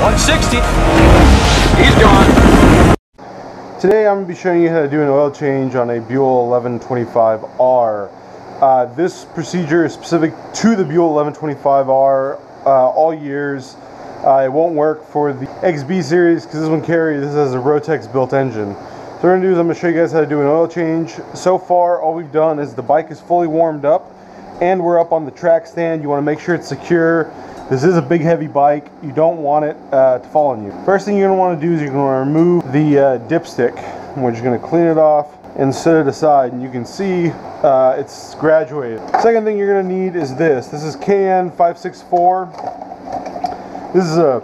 160. He's gone. Today I'm going to be showing you how to do an oil change on a Buell 1125R. Uh, this procedure is specific to the Buell 1125R uh, all years. Uh, it won't work for the XB series because this one carries, this has a Rotax built engine. So what we're going to do is I'm going to show you guys how to do an oil change. So far all we've done is the bike is fully warmed up and we're up on the track stand. You want to make sure it's secure. This is a big heavy bike. You don't want it uh, to fall on you. First thing you're going to want to do is you're going to remove the uh, dipstick. We're just going to clean it off and set it aside and you can see uh, it's graduated. Second thing you're going to need is this. This is KN564. This is a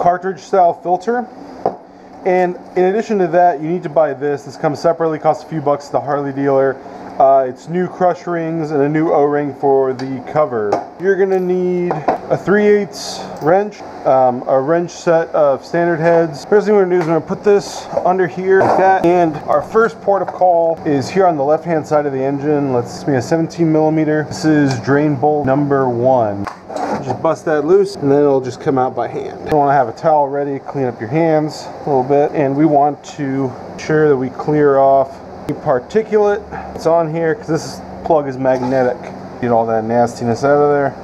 cartridge style filter. And in addition to that, you need to buy this. This comes separately, costs a few bucks at the Harley dealer. Uh, it's new crush rings and a new O-ring for the cover. You're gonna need a 3 8 wrench, um, a wrench set of standard heads. First thing we're gonna do is we're gonna put this under here like that. And our first port of call is here on the left-hand side of the engine. Let's be a 17 millimeter. This is drain bolt number one. Just bust that loose and then it'll just come out by hand. You wanna have a towel ready, clean up your hands a little bit. And we want to ensure that we clear off particulate. It's on here because this plug is magnetic. Get all that nastiness out of there.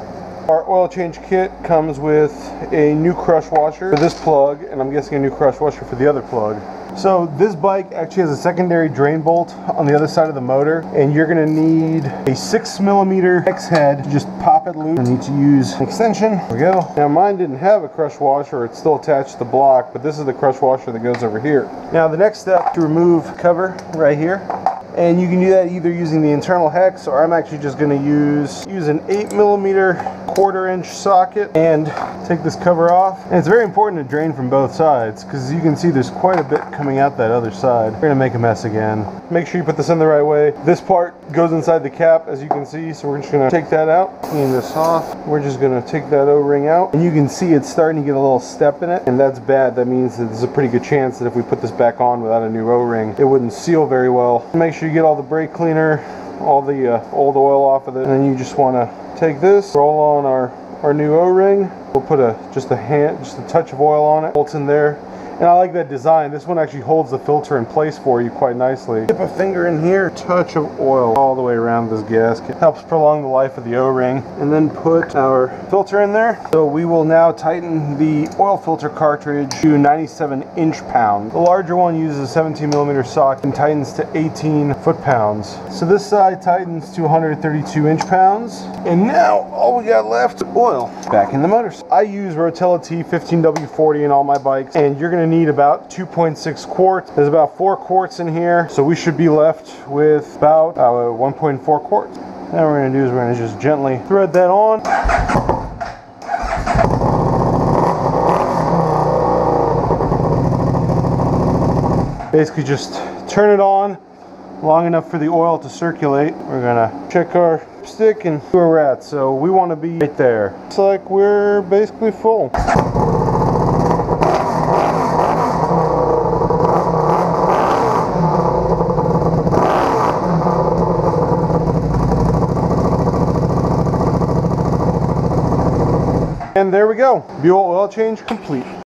Our oil change kit comes with a new crush washer for this plug and I'm guessing a new crush washer for the other plug so this bike actually has a secondary drain bolt on the other side of the motor and you're gonna need a six millimeter hex head. Just pop it loose. I need to use an extension. There we go. Now mine didn't have a crush washer. It's still attached to the block, but this is the crush washer that goes over here. Now the next step to remove cover right here and you can do that either using the internal hex or I'm actually just going to use use an 8 millimeter quarter inch socket and take this cover off and it's very important to drain from both sides because you can see there's quite a bit coming out that other side. We're gonna make a mess again. Make sure you put this in the right way. This part goes inside the cap as you can see so we're just gonna take that out clean this off. We're just gonna take that o-ring out. And you can see it's starting to get a little step in it and that's bad. That means that there's a pretty good chance that if we put this back on without a new o-ring it wouldn't seal very well. Make sure you get all the brake cleaner all the uh, old oil off of it and then you just want to take this roll on our our new o-ring. We'll put a just a hand just a touch of oil on it. Bolts in there and I like that design. This one actually holds the filter in place for you quite nicely. Dip a finger in here, touch of oil all the way around this gasket. Helps prolong the life of the O-ring. And then put our filter in there. So we will now tighten the oil filter cartridge to 97 inch pounds. The larger one uses a 17 millimeter socket and tightens to 18 foot pounds. So this side tightens to 132 inch pounds. And now all we got left, oil. Back in the motors. I use Rotella T15W40 in all my bikes and you're gonna need about 2.6 quarts. There's about four quarts in here, so we should be left with about uh, 1.4 quarts. Now we're gonna do is we're gonna just gently thread that on. Basically just turn it on long enough for the oil to circulate. We're gonna check our stick and where we're at. So we wanna be right there. It's like we're basically full. And there we go. Buell oil change complete.